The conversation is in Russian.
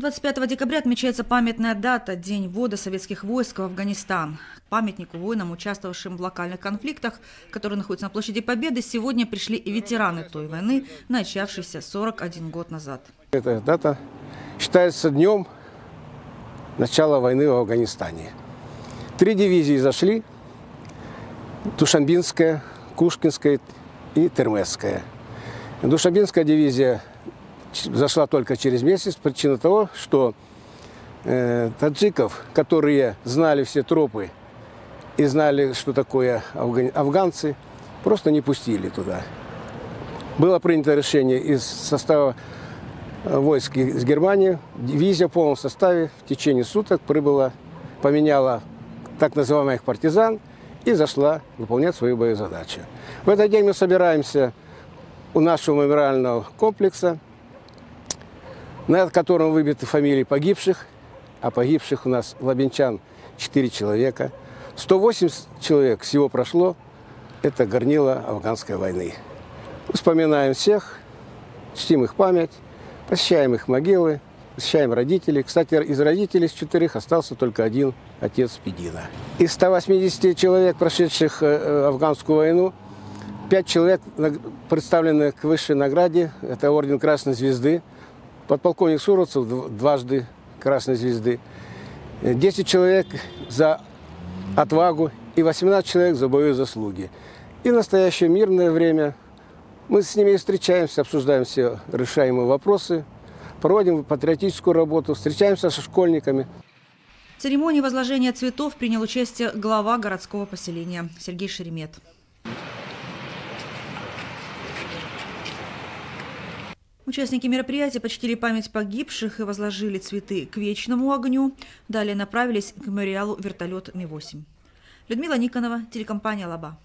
25 декабря отмечается памятная дата – День ввода советских войск в Афганистан. К памятнику воинам, участвовавшим в локальных конфликтах, которые находятся на площади Победы, сегодня пришли и ветераны той войны, начавшейся 41 год назад. Эта дата считается днем начала войны в Афганистане. Три дивизии зашли – Душанбинская, Кушкинская и Термесская. Душанбинская дивизия зашла только через месяц. Причина того, что э, таджиков, которые знали все тропы и знали, что такое афган, афганцы, просто не пустили туда. Было принято решение из состава э, войск из Германии. Дивизия в полном составе в течение суток прибыла, поменяла так называемых партизан и зашла выполнять свою боезадачу. В этот день мы собираемся у нашего мемориального комплекса – над которым выбиты фамилии погибших, а погибших у нас лабинчан 4 человека. 180 человек всего прошло. Это горнило афганской войны. Вспоминаем всех, чтим их память, посещаем их могилы, посещаем родителей. Кстати, из родителей с четырех остался только один отец Педина. Из 180 человек, прошедших э, э, афганскую войну, пять человек представлены к высшей награде. Это орден Красной Звезды – подполковник Суровцев дважды Красной Звезды, 10 человек за отвагу и 18 человек за боевые заслуги. И в настоящее мирное время мы с ними встречаемся, обсуждаем все решаемые вопросы, проводим патриотическую работу, встречаемся со школьниками. В церемонии возложения цветов принял участие глава городского поселения Сергей Шеремет. Участники мероприятия почтили память погибших и возложили цветы к вечному огню. Далее направились к мемориалу вертолет Ми-8. Людмила Никонова, телекомпания «Лаба».